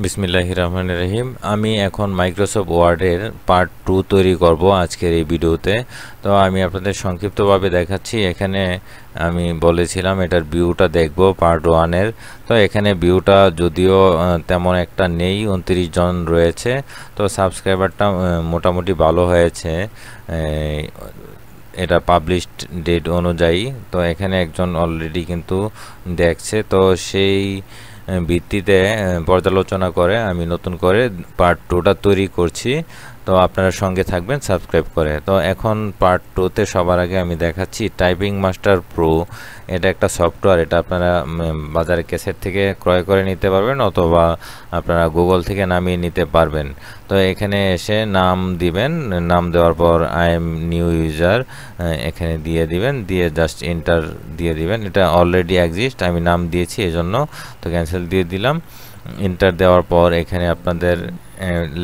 বিসমিল্লাহ রহমান রহিম আমি এখন মাইক্রোসফট ওয়ার্ডের পার্ট টু তৈরি করব আজকের এই ভিডিওতে। তো আমি আপনাদের সংক্ষিপ্তভাবে দেখাচ্ছি। এখানে আমি বলেছিলাম এটার ভিউটা দেখব পার্ট ওয়ানের তো এখানে ভিউটা যদিও তেমন একটা নেই, উনত্রিশ জন রয়েছে। তো সাবস্ক্রাইবারটা মোটামুটি ভালো হয়েছে। এটা পাবলিশড ডেট অনুযায়ী। তো এখানে একজন অলরেডি কিন্তু দেখছে। তো সেই ভিত্তিতে পর্যালোচনা করে আমি নতুন করে পার্ট টুটা তৈরি করছি। তো আপনারা সঙ্গে থাকবেন, সাবস্ক্রাইব করে। তো এখন পার্ট টুতে সবার আগে আমি দেখাচ্ছি টাইপিং মাস্টার প্রো এটা একটা সফটওয়্যার এটা আপনারা বাজারে ক্যাসেট থেকে ক্রয় করে নিতে পারবেন অথবা আপনারা গুগল থেকে নামিয়ে নিতে পারবেন। তো এখানে এসে নাম দিবেন, নাম দেওয়ার পর আই এম নিউ ইউজার এখানে দিয়ে দিবেন, দিয়ে জাস্ট এন্টার দিয়ে দিবেন। এটা অলরেডি এক্সিস্ট আমি নাম দিয়েছি এজন্য তো ক্যান্সেল দিয়ে দিলাম। এন্টার দেওয়ার পর এখানে আপনাদের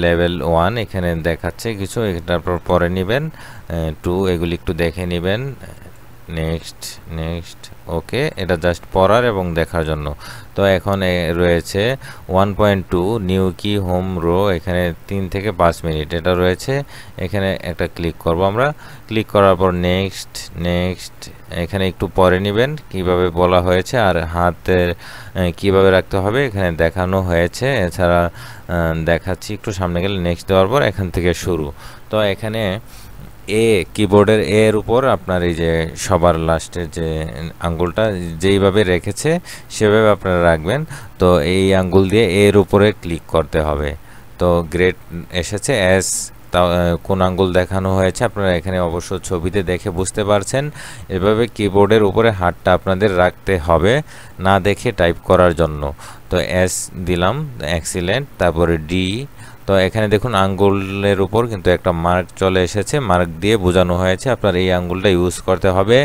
লেভেল ওয়ান এখানে দেখাচ্ছে কিছু তারপর পরে নেবেন। টু এগুলি একটু দেখে নেবেন। নেক্সট নেক্সট ওকে এটা জাস্ট পড়ার এবং দেখার জন্য। তো এখন রয়েছে ওয়ান পয়েন্ট টু নিউ কি হোম রো এখানে তিন থেকে পাঁচ মিনিট এটা রয়েছে। এখানে একটা ক্লিক করব আমরা। ক্লিক করার পর নেক্সট নেক্সট এখানে একটু পরে নেবেন, কীভাবে বলা হয়েছে আর হাতের কীভাবে রাখতে হবে, এখানে দেখানো হয়েছে। এছাড়া দেখাচ্ছি একটু সামনে গেলে নেক্সট দেওয়ার পর এখান থেকে শুরু। তো এখানে এ কিবোর্ডের এ এর উপর আপনার এই যে সবার লাস্টের যে আঙ্গুলটা যেইভাবে রেখেছে, সেভাবে আপনারা রাখবেন। তো এই আঙ্গুল দিয়ে এর উপরে ক্লিক করতে হবে। তো গ্রেড এসেছে। এস তা কোন আঙ্গুল দেখানো হয়েছে আপনারা এখানে অবশ্য ছবিতে দেখে বুঝতে পারছেন। এভাবে কিবোর্ডের উপরে হাতটা আপনাদের রাখতে হবে, না দেখে টাইপ করার জন্য। তো এস দিলাম এক্সিলেন্ট তারপরে ডি তো এখানে দেখুন আঙ্গুলের উপর কিন্তু একটা মার্ক চলে এসেছে। মার্ক দিয়ে বোঝানো হয়েছে আপনার এই আঙ্গুলটা ইউজ করতে হবে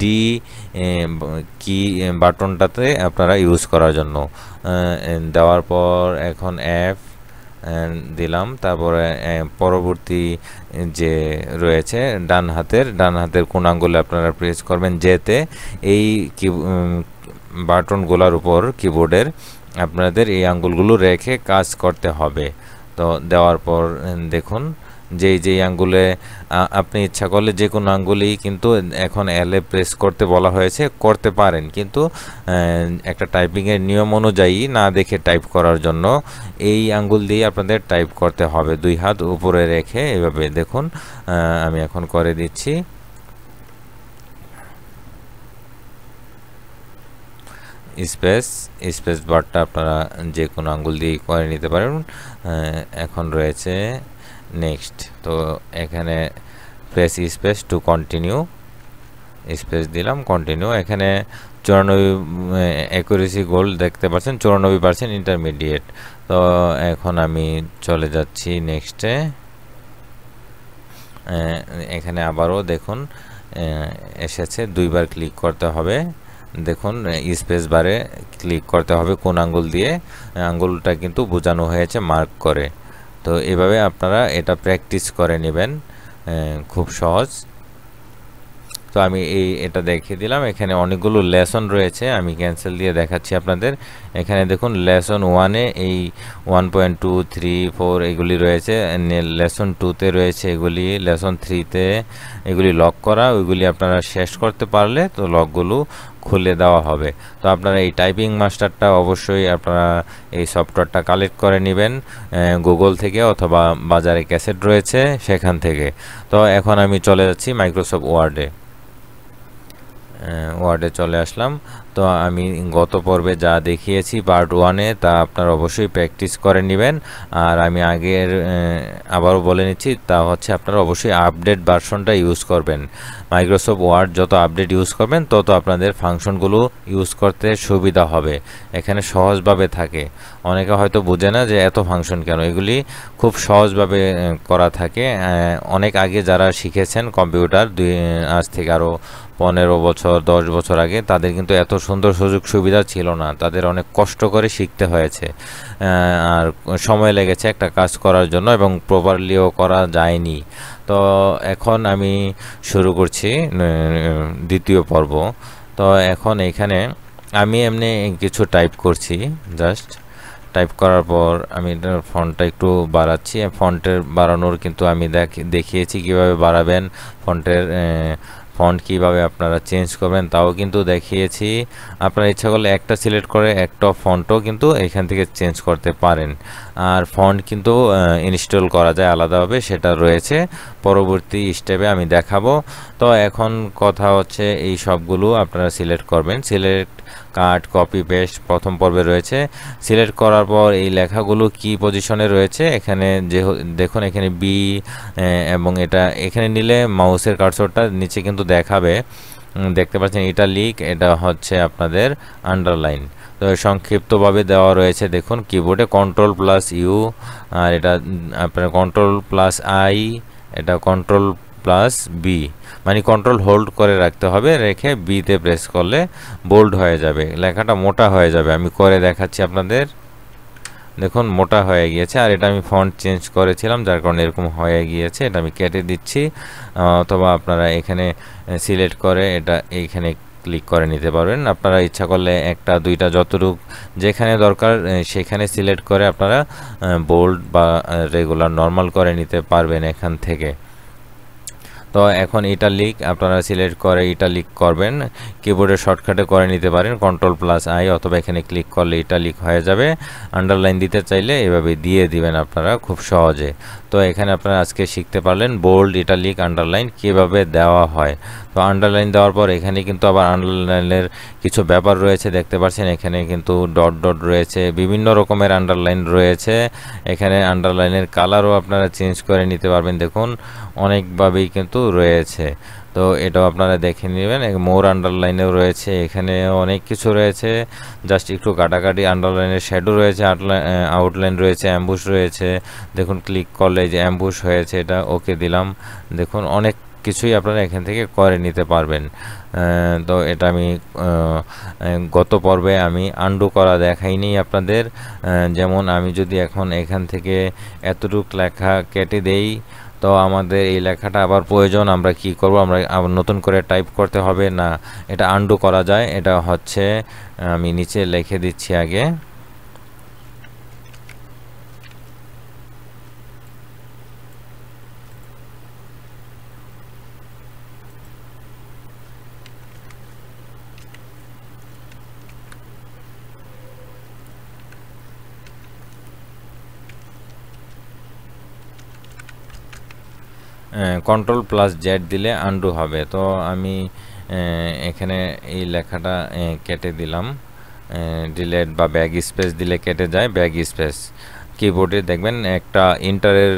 ডি কি বাটনটাতে আপনারা ইউজ করার জন্য। দেওয়ার পর এখন অ্যাপ দিলাম। তারপরে পরবর্তী যে রয়েছে ডান হাতের ডান হাতের কোন আঙ্গুলে আপনারা প্রেস করবেন যেতে এই কি বাটনগুলোর উপর কিবোর্ডের আপনাদের এই আঙ্গুলগুলো রেখে কাজ করতে হবে। তো দেওয়ার পর দেখুন, যেই যেই আঙ্গুলে আপনি ইচ্ছা করলে যে কোনো আঙ্গুলেই কিন্তু এখন এলে প্রেস করতে বলা হয়েছে, করতে পারেন। কিন্তু একটা টাইপিংয়ের নিয়ম অনুযায়ী না দেখে টাইপ করার জন্য এই আঙ্গুল দিয়ে আপনাদের টাইপ করতে হবে। দুই হাত উপরে রেখে এভাবে দেখুন আমি এখন করে দিচ্ছি। স্পেস স্পেস বারটা আপনারা যে কোনো আঙ্গুল দিয়ে করে নিতে পারেন। এখন রয়েছে নেক্সট তো এখানে press space to continue space দিলাম কন্টিনিউ এখানে চুরানব্বই অ্যাকুরেসি গোল দেখতে পাচ্ছেন, চুরানব্বই পার্সেন্ট ইন্টারমিডিয়েট তো এখন আমি চলে যাচ্ছি নেক্সটে এখানে আবারও দেখুন এসেছে, দুইবার ক্লিক করতে হবে। দেখুন স্পেস বারে ক্লিক করতে হবে কোন আঙ্গুল দিয়ে। আঙ্গুলটা কিন্তু বোঝানো হয়েছে মার্ক করে। তো এভাবে আপনারা এটা প্র্যাকটিস করে নেবেন। খুব সহজ। তো আমি এই এটা দেখিয়ে দিলাম। এখানে অনেকগুলো লেসন রয়েছে, আমি ক্যান্সেল দিয়ে দেখাচ্ছি আপনাদের। এখানে দেখুন লেসন ওয়ানে এই one point two three four এগুলি রয়েছে। লেসন টুতে রয়েছে এগুলি লেসন থ্রিতে এগুলি লক করা, ওইগুলি আপনারা শেষ করতে পারলে তো লকগুলো খুলে দেওয়া হবে। তো আপনারা এই টাইপিং মাস্টারটা অবশ্যই আপনারা এই সফটওয়্যারটা কালেক্ট করে নেবেন গুগল থেকে অথবা বাজারে ক্যাসেট রয়েছে সেখান থেকে। তো এখন আমি চলে যাচ্ছি মাইক্রোসফট ওয়ার্ডে ওয়ার্ডে চলে আসলাম। তো আমি গত পর্বে যা দেখিয়েছি পার্ট ওয়ানে তা আপনারা অবশ্যই প্র্যাকটিস করে নেবেন। আর আমি আগের আবারও বলে নিচ্ছি, তা হচ্ছে আপনারা অবশ্যই আপডেট ভার্সনটা ইউজ করবেন। মাইক্রোসফট ওয়ার্ড যত আপডেট ইউজ করবেন, তত আপনাদের ফাংশনগুলো ইউজ করতে সুবিধা হবে। এখানে সহজভাবে থাকে। অনেকে হয়তো বোঝে না যে এত ফাংশন কেন? এগুলি খুব সহজভাবে করা থাকে। অনেক আগে যারা শিখেছেন কম্পিউটার দুই আজ থেকে আরও পনেরো বছর, দশ বছর আগে তাদের কিন্তু এত সুন্দর সুযোগ সুবিধা ছিল না। তাদের অনেক কষ্ট করে শিখতে হয়েছে। আর সময় লেগেছে একটা কাজ করার জন্য এবং প্রপারলিও করা যায়নি। তো এখন আমি শুরু করছি দ্বিতীয় পর্ব। তো এখন এখানে আমি এমনি কিছু টাইপ করছি জাস্ট টাইপ করার পর আমি ফন্টটা একটু বাড়াচ্ছি। ফন্টের বাড়ানোর কিন্তু আমি দেখ, দেখিয়েছি কীভাবে বাড়াবেন ফন্টের ফন্ট কীভাবে আপনারা চেঞ্জ করবেন, তাও কিন্তু দেখিয়েছি। আপনারা ইচ্ছা করলে একটা সিলেক্ট করে একটা ফন্টও কিন্তু এখান থেকে চেঞ্জ করতে পারেন। আর ফন্ট কিন্তু ইনস্টল করা যায় আলাদাভাবে, সেটা রয়েছে। পরবর্তী স্টেপে আমি দেখাবো। তো এখন কথা হচ্ছে এই সবগুলো আপনারা সিলেক্ট করবেন। সিলেক্ট কাট কপি পেস্ট প্রথম পর্বে রয়েছে। সিলেক্ট করার পর এই লেখাগুলো কি পজিশনে রয়েছে? এখানে যে দেখুন এখানে বি এবং এটা এখানে নিলে মাউসের কার্সরটা নিচে কিন্তু দেখাবে। দেখতে পাচ্ছেন এটা লিক এটা হচ্ছে আপনাদের আন্ডারলাইন তো সংক্ষিপ্তভাবে দেওয়া রয়েছে, দেখুন কিবোর্ডে কন্ট্রোল প্লাস ইউ আর এটা আপনার কন্ট্রোল প্লাস আই এটা কন্ট্রোল প্লাস বি মানে কন্ট্রোল হোল্ড করে রাখতে হবে, রেখে বিতে প্রেস করলে বোল্ড হয়ে যাবে, লেখাটা মোটা হয়ে যাবে। আমি করে দেখাচ্ছি আপনাদের। দেখুন, মোটা হয়ে গিয়েছে, আর এটা আমি ফন্ট চেঞ্জ করেছিলাম, যার কারণে এরকম হয়ে গিয়েছে, এটা আমি কেটে দিচ্ছি। অথবা আপনারা এখানে সিলেক্ট করে এটা এইখানে ক্লিক করে নিতে পারবেন। আপনারা ইচ্ছা করলে একটা, দুইটা যতটুক যেখানে দরকার সেখানে সিলেক্ট করে আপনারা বোল্ড বা রেগুলার নর্মাল করে নিতে পারবেন এখান থেকে। তো এখন ইটালিক আপনারা সিলেক্ট করে ইটালিক করবেন। কিবোর্ডের শর্টকাটে করে নিতে পারেন কন্ট্রোল প্লাস আই অথবা এখানে ক্লিক করলে ইটালিক হয়ে যাবে। আন্ডারলাইন দিতে চাইলে এভাবে দিয়ে দিবেন আপনারা খুব সহজে। তো এখানে আপনারা আজকে শিখতে পারলেন বোল্ড ইটালিক আন্ডারলাইন কীভাবে দেওয়া হয়। তো আন্ডারলাইন দেওয়ার পর এখানে কিন্তু আবার আন্ডারলাইনের কিছু ব্যাপার রয়েছে, দেখতে পাচ্ছেন এখানে কিন্তু ডট ডট রয়েছে, বিভিন্ন রকমের আন্ডারলাইন রয়েছে। এখানে আন্ডারলাইনের কালারও আপনারা চেঞ্জ করে নিতে পারবেন, দেখুন, অনেকভাবেই কিন্তু রয়েছে। তো এটাও আপনারা দেখে নেবেন। মোর আন্ডারলাইনেও রয়েছে। এখানে অনেক কিছু রয়েছে। জাস্ট একটু কাটাকাটি আন্ডারলাইনের শ্যাডো রয়েছে আউটলাইন রয়েছে অ্যাম্বুশ রয়েছে। দেখুন ক্লিক করলে যে অ্যাম্বুশ হয়েছে, এটা ওকে দিলাম। দেখুন, অনেক কিছুই আপনারা এখান থেকে করে নিতে পারবেন। তো এটা আমি গত পর্বে আমি আন্ডু করা দেখাইনি আপনাদের। যেমন আমি যদি এখন এখান থেকে এতটুক লেখা কেটে দেই তো আমাদের এই লেখাটা আবার প্রয়োজন, আমরা কি করব, আমরা আবার নতুন করে টাইপ করতে হবে না, এটা আন্ডু করা যায়, এটা হচ্ছে, আমি নিচে লিখে দিচ্ছি আগে। কন্ট্রোল প্লাস জেড দিলে আন্ডু হবে। তো আমি এখানে এই লেখাটা কেটে দিলাম। ডিলেট বা ব্যাগ স্পেস দিলে কেটে যায় ব্যাগ স্পেস কিবোর্ডে দেখবেন একটা ইন্টারের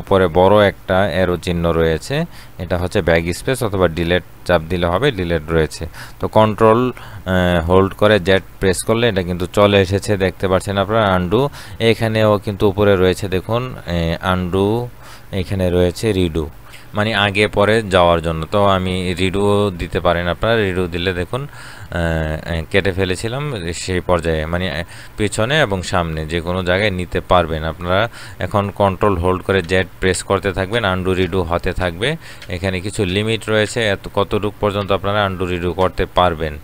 উপরে বড় একটা অ্যারো চিহ্ন রয়েছে। এটা হচ্ছে ব্যাগ স্পেস অথবা ডিলেট চাপ দিলে হবে ডিলেট রয়েছে। তো কন্ট্রোল হোল্ড করে জেট প্রেস করলে এটা কিন্তু চলে এসেছে, দেখতে পাচ্ছেন আপনারা আন্ডু এখানেও কিন্তু উপরে রয়েছে, দেখুন আন্ডু এখানে রয়েছে রিডু। মানে আগে পরে যাওয়ার জন্য। তো আমি রিডু দিতে পারেন আপনারা। রিডু দিলে দেখুন কেটে ফেলেছিলাম সেই পর্যায়ে। মানে পেছনে এবং সামনে যে কোনো জায়গায় নিতে পারবেন আপনারা। এখন কন্ট্রোল হোল্ড করে জেট প্রেস করতে থাকবেন আন্ডু রিডু হতে থাকবে। এখানে কিছু লিমিট রয়েছে। এত, কতটুক পর্যন্ত আপনারা আন্ডু রিডু করতে পারবেন।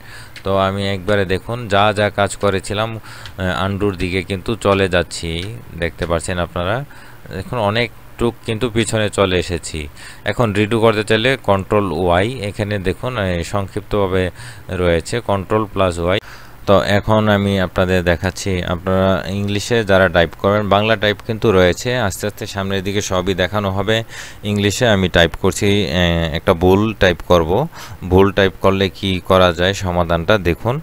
তো আমি একবারে দেখুন, যা যা কাজ করেছিলাম আন্ডুর দিকে কিন্তু চলে যাচ্ছি। দেখতে পাচ্ছেন আপনারা? দেখুন, অনেক টুক কিন্তু পিছনে চলে এসেছি। এখন রিডু করতে চাইলে কন্ট্রোল ওয়াই এখানে দেখুন সংক্ষিপ্তভাবে রয়েছে কন্ট্রোল প্লাস ওয়াই তো এখন আমি আপনাদের দেখাচ্ছি, আপনারা ইংলিশে যারা টাইপ করবেন, বাংলা টাইপ কিন্তু রয়েছে, আস্তে আস্তে সামনের দিকে সবই দেখানো হবে। ইংলিশে আমি টাইপ করছি একটা ভুল টাইপ করব। ভুল টাইপ করলে কি করা যায় সমাধানটা দেখুন।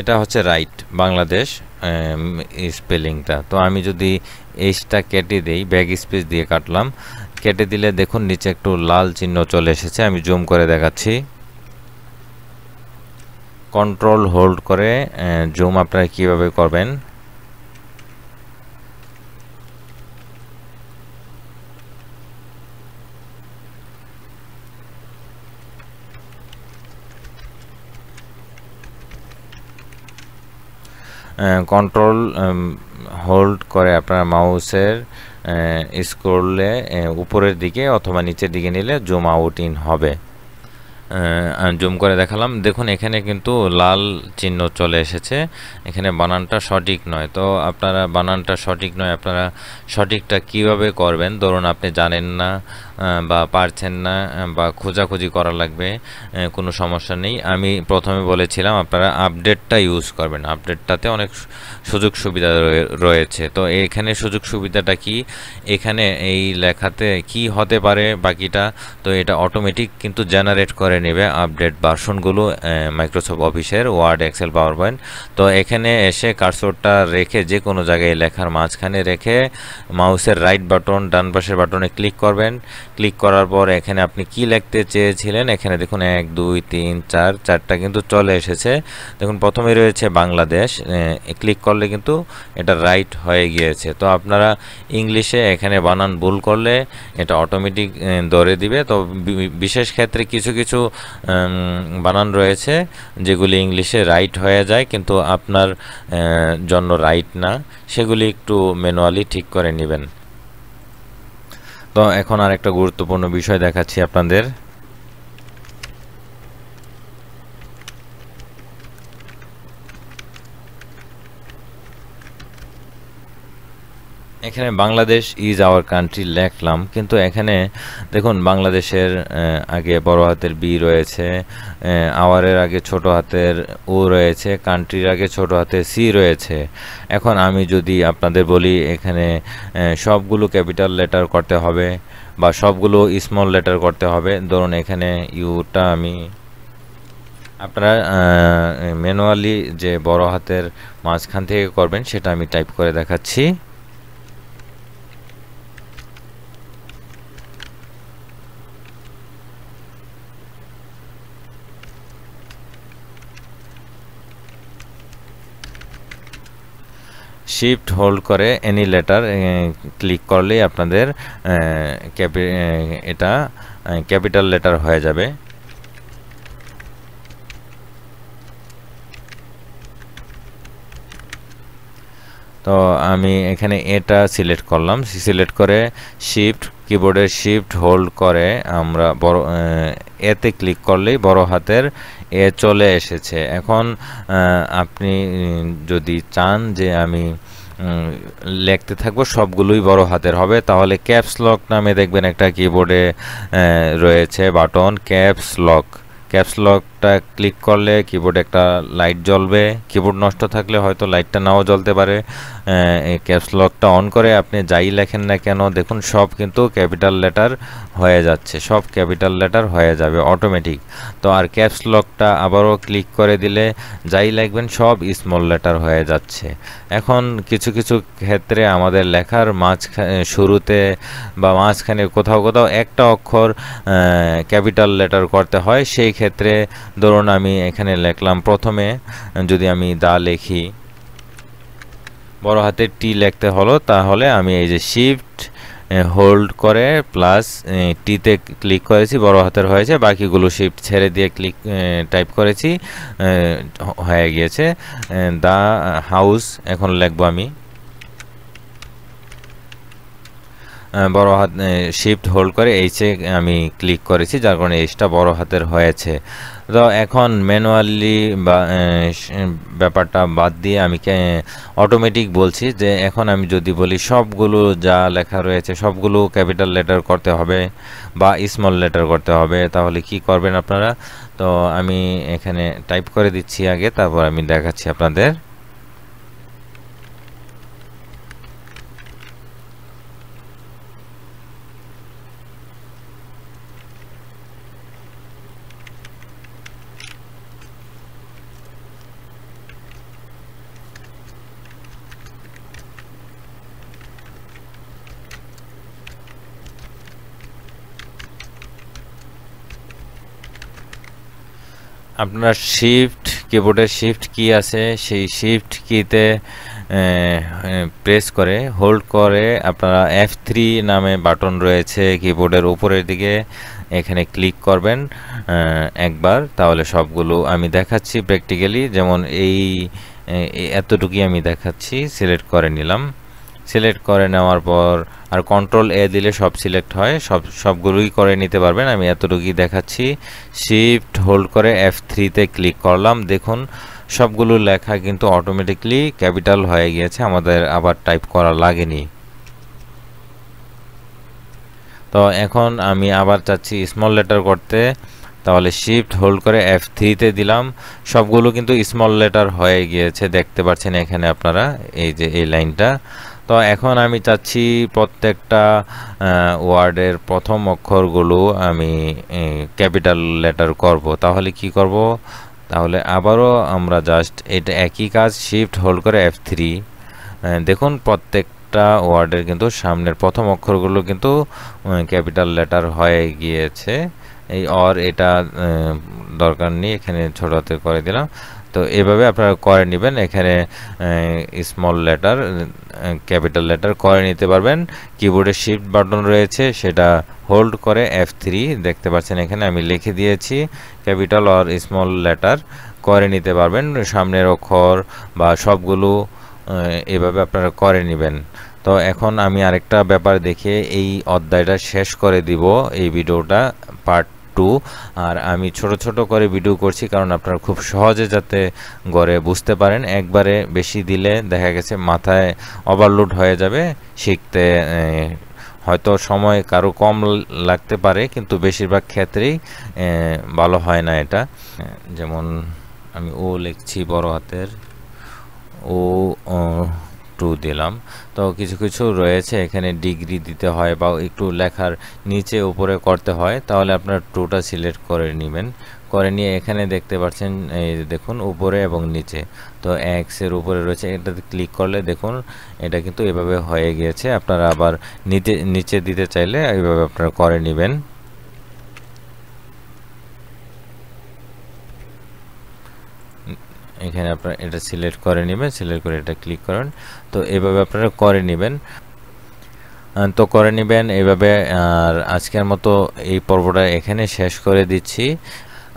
এটা হচ্ছে রাইট বাংলাদেশ। স্পেলিংটা তো আমি যদি এইচটা কেটে দিই ব্যাগ স্পেস দিয়ে কাটলাম। কেটে দিলে দেখুন নিচে একটু লাল চিহ্ন চলে এসেছে, আমি জুম করে দেখাচ্ছি। কন্ট্রোল হোল্ড করে জুম আপনারা কীভাবে করবেন? কন্ট্রোল হোল্ড করে আপনার মাউসের স্ক্রোলে উপরের দিকে অথবা নিচের দিকে নিলে জুম আউট ইন হবে। জুম করে দেখালাম। দেখুন, এখানে কিন্তু লাল চিহ্ন চলে এসেছে। এখানে বানানটা সঠিক নয়। তো আপনারা বানানটা সঠিক নয়, আপনারা সঠিকটা কীভাবে করবেন? ধরুন, আপনি জানেন না বা পারছেন না বা খোঁজাখুঁজি করা লাগবে কোনো সমস্যা নেই। আমি প্রথমে বলেছিলাম, আপনারা আপডেটটা ইউজ করবেন। আপডেটটাতে অনেক সুযোগ সুবিধা রয়েছে। তো এখানে সুযোগ সুবিধাটা কি? এখানে এই লেখাতে কি হতে পারে বাকিটা? তো এটা অটোমেটিক কিন্তু জেনারেট করে নেবে আপডেট ভার্সনগুলো মাইক্রোসফট অফিসের ওয়ার্ড এক্সেল পাওয়ার পয়েন্ট তো এখানে এসে কার্সরটা রেখে যে কোনো জায়গায় লেখার মাঝখানে রেখে মাউসের রাইট বাটন ডান পাশের বাটনে ক্লিক করবেন। ক্লিক করার পর এখানে আপনি কি লিখতে চেয়েছিলেন? এখানে দেখুন এক, দুই, তিন, চার, চারটা কিন্তু চলে এসেছে। দেখুন প্রথমে রয়েছে বাংলাদেশ। ক্লিক করলে কিন্তু এটা রাইট হয়ে গিয়েছে। তো আপনারা ইংলিশে এখানে বানান ভুল করলে এটা অটোমেটিক ধরে দিবে। তো বিশেষ ক্ষেত্রে কিছু কিছু বানান রয়েছে যেগুলি ইংলিশে রাইট হয়ে যায়, কিন্তু আপনার জন্য রাইট না। সেগুলি একটু ম্যানুয়ালি ঠিক করে নেবেন। তো এখন আর একটা গুরুত্বপূর্ণ বিষয় দেখাচ্ছি আপনাদের। এখানে বাংলাদেশ ইজ আওয়ার কান্ট্রি লেখলাম, কিন্তু এখানে দেখুন বাংলাদেশের আগে বড় হাতের বি রয়েছে আওয়ারের আগে ছোট হাতের ও রয়েছে কান্ট্রির আগে ছোট হাতের সি রয়েছে। এখন আমি যদি আপনাদের বলি এখানে সবগুলো ক্যাপিটাল লেটার করতে হবে বা সবগুলো স্মল লেটার করতে হবে, ধরুন এখানে ইউটা আমি আপনারা ম্যানুয়ালি যে বড় হাতের মাঝখান থেকে করবেন, সেটা আমি টাইপ করে দেখাচ্ছি। শিফট হোল্ড করে এনি লেটার ক্লিক করলেই আপনাদের ক্যাপি এটা ক্যাপিটাল লেটার হয়ে যাবে। তো আমি এখানে এটা সিলেক্ট করলাম। সিলেক্ট করে শিফট কিবোর্ডের শিফট হোল্ড করে আমরা বড় এতে ক্লিক করলেই বড় হাতের এ চলে এসেছে। এখন আপনি যদি চান যে আমি লিখতে থাকব, সবগুলোই বড় হাতের হবে। তাহলে ক্যাপস লক নামে দেখবেন একটা কিবোর্ডে রয়েছে বাটন, ক্যাপস লক। ক্যাপস লকটা ক্লিক করলে কিবোর্ডে একটা লাইট জ্বলবে। কিবোর্ড নষ্ট থাকলে হয়তো লাইটটা নাও জ্বলতে পারে। ক্যাপস লকটা অন করে আপনি যাই লেখেন না কেন, দেখুন সব কিন্তু ক্যাপিটাল লেটার হয়ে যাচ্ছে, সব ক্যাপিটাল লেটার হয়ে যাবে অটোমেটিক তো আর ক্যাপস লকটা আবারও ক্লিক করে দিলে যাই লিখবেন সব স্মল লেটার হয়ে যাচ্ছে। এখন কিছু কিছু ক্ষেত্রে আমাদের লেখার মাঝখানে শুরুতে বা মাঝখানে কোথাও কোথাও একটা অক্ষর ক্যাপিটাল লেটার করতে হয়, সেই ক্ষেত্রে ধরুন আমি এখানে লিখলাম, প্রথমে যদি আমি দা লিখি, বড় হাতের টি লিখতে হলো, তাহলে আমি এই যে শিফট হোল্ড করে প্লাস টিতে ক্লিক করেছি, বড় হাতের হয়েছে, বাকিগুলো শিফট ছেড়ে দিয়ে ক্লিক টাইপ করেছি হয়ে গিয়েছে দা হাউস এখন লিখব আমি বড় হাত শিফট হোল্ড করে এইচে আমি ক্লিক করেছি, যার কারণে এইচটা বড় হাতের হয়েছে তো এখন ম্যানুয়ালি বা ব্যাপারটা বাদ দিয়ে আমি অটোমেটিক বলছি যে এখন আমি যদি বলি সবগুলো যা লেখা রয়েছে সবগুলো ক্যাপিটাল লেটার করতে হবে বা স্মল লেটার করতে হবে, তাহলে কি করবেন আপনারা? তো আমি এখানে টাইপ করে দিচ্ছি আগে, তারপর আমি দেখাচ্ছি আপনাদের। আপনার শিফট কিবোর্ডের শিফট কি আছে, সেই শিফট কিতে প্রেস করে হোল্ড করে, আপনারা এফ থ্রি নামে বাটন রয়েছে কিবোর্ডের উপরের দিকে, এখানে ক্লিক করবেন একবার, তাহলে সবগুলো আমি দেখাচ্ছি প্র্যাকটিক্যালি যেমন এই এতটুকুই আমি দেখাচ্ছি সিলেক্ট করে নিলাম। সিলেক্ট করে নেওয়ার পর আর কন্ট্রোল এ দিলে সব সিলেক্ট হয়, সব, সবগুলোই করে নিতে পারবেন। আমি এতটুকুই দেখাচ্ছি। শিফট হোল্ড করে এফ থ্রিতে ক্লিক করলাম। দেখুন, সবগুলো লেখা কিন্তু অটোমেটিকলি ক্যাপিটাল হয়ে গিয়েছে। আমাদের আবার টাইপ করা লাগেনি। তো এখন আমি আবার চাচ্ছি স্মল লেটার করতে। তাহলে শিফট হোল্ড করে এফ থ্রিতে দিলাম। সবগুলো কিন্তু স্মল লেটার হয়ে গিয়েছে। দেখতে পাচ্ছেন এখানে আপনারা, এই যে, এই লাইনটা। তো এখন আমি চাচ্ছি প্রত্যেকটা ওয়ার্ডের প্রথম অক্ষরগুলো আমি ক্যাপিটাল লেটার করব। তাহলে কি করব? তাহলে আবারও আমরা জাস্ট এটা একই কাজ শিফট হোল্ড করে এফ থ্রি দেখুন প্রত্যেকটা ওয়ার্ডের কিন্তু সামনের প্রথম অক্ষরগুলো কিন্তু ক্যাপিটাল লেটার হয়ে গিয়েছে। এই অর এটা দরকার নেই, এখানে ছোট হাতে করে দিলাম। তো এভাবে আপনারা করে নেবেন। এখানে স্মল লেটার ক্যাপিটাল লেটার করে নিতে পারবেন। কিবোর্ডে শিফট বাটন রয়েছে, সেটা হোল্ড করে এফ থ্রি দেখতে পাচ্ছেন এখানে আমি লিখে দিয়েছি ক্যাপিটাল অর স্মল লেটার করে নিতে পারবেন। সামনের অক্ষর বা সবগুলো এভাবে আপনারা করে নেবেন। তো এখন আমি আরেকটা ব্যাপার দেখে এই অধ্যায়টা শেষ করে দিব, এই ভিডিওটা পার্ট টু আর আমি ছোট ছোট করে ভিডিও করছি কারণ আপনারা খুব সহজে যাতে গড়ে বুঝতে পারেন। একবারে বেশি দিলে দেখা গেছে মাথায় ওভারলোড হয়ে যাবে, শিখতে হয়তো সময় কারও কম লাগতে পারে, কিন্তু বেশিরভাগ ক্ষেত্রেই ভালো হয় না এটা। যেমন আমি ও লিখছি বড় হাতের, ও দিলাম। তো কিছু কিছু রয়েছে, এখানে ডিগ্রি দিতে হয় বা একটু লেখার নিচে উপরে করতে হয়, তাহলে আপনার টুটা সিলেক্ট করে নেবেন। করে নিয়ে এখানে দেখতে পাচ্ছেন, এই দেখুন, উপরে এবং নিচে। তো এক্সের উপরে রয়েছে, এটাতে ক্লিক করলে দেখুন, এটা কিন্তু এভাবে হয়ে গিয়েছে। আপনারা আবার নিচে নিচে দিতে চাইলে এইভাবে আপনারা করে নেবেন। এখানে আপনারা এটা সিলেক্ট করে নেবেন, সিলেক্ট করে এটা ক্লিক করেন। তো এভাবে আপনারা করে নেবেন। তো করে নেবেন, এভাবে, আর আজকের মতো এই পর্বটা এখানে শেষ করে দিচ্ছি।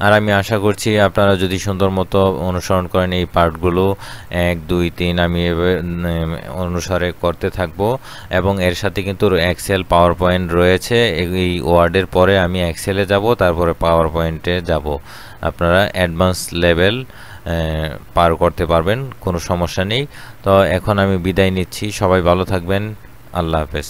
আর আমি আশা করছি আপনারা যদি সুন্দর মতো অনুসরণ করেন এই পার্টগুলো এক, দুই, তিন, আমি অনুসারে করতে থাকব। এবং এর সাথে কিন্তু এক্সেল পাওয়ার পয়েন্ট রয়েছে। এই ওয়ার্ডের পরে আমি এক্সেলে যাব, তারপরে পাওয়ার পয়েন্টে যাব। আপনারা অ্যাডভান্স লেভেল পার করতে পারবেন, কোনো সমস্যা নেই। তো এখন আমি বিদায় নিচ্ছি। সবাই ভালো থাকবেন। আল্লাহ হাফেজ।